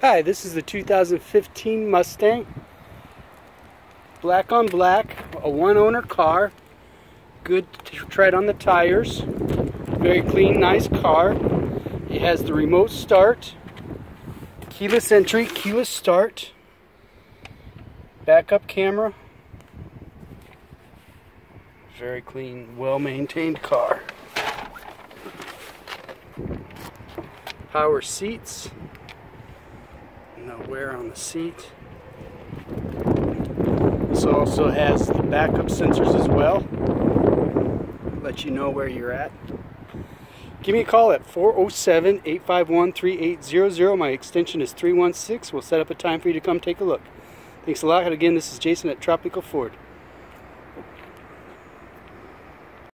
Hi, this is the 2015 Mustang. Black on black, a one owner car. Good tread on the tires. Very clean, nice car. It has the remote start, keyless entry, keyless start, backup camera. Very clean, well maintained car. Power seats no wear on the seat. This also has the backup sensors as well. Let you know where you're at. Give me a call at 407-851-3800. My extension is 316. We'll set up a time for you to come take a look. Thanks a lot. And again, this is Jason at Tropical Ford.